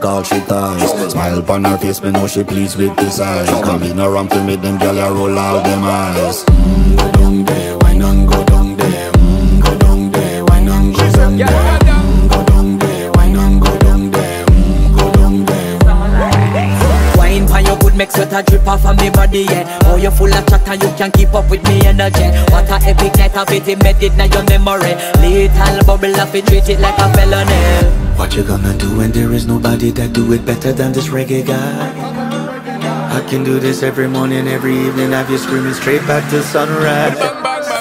Call she ties. Smile upon her face, me know she pleased with this eyes. Come in around to make them gyal a roll out them eyes. Mm, Go down there, why not go down there? Mm, Go down there, why not go down there? Go down there, why not go down there? Go down there. Wine pan your good make sweat a drip off of me body, yeah. Oh, you full of chat and you can keep up with me energy. What a epic night of it, embedded now your memory. Little bubble of it, treat it like a felony What you gonna do when there is nobody that do it better than this reggae guy? I can do this every morning, every evening Have you screaming straight back to sunrise